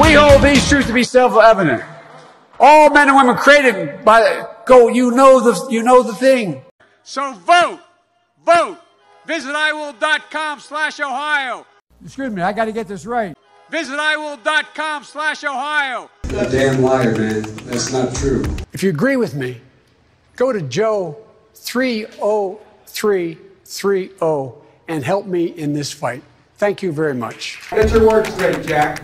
We hold these truths to be self-evident. All men and women created by go, you know the, you know the thing. So vote, vote. Visit iwill.com slash Ohio. Excuse me, I got to get this right. Visit iwill.com slash Ohio. A damn liar, man. That's not true. If you agree with me, go to Joe 30330 and help me in this fight. Thank you very much. Get your work straight, Jack.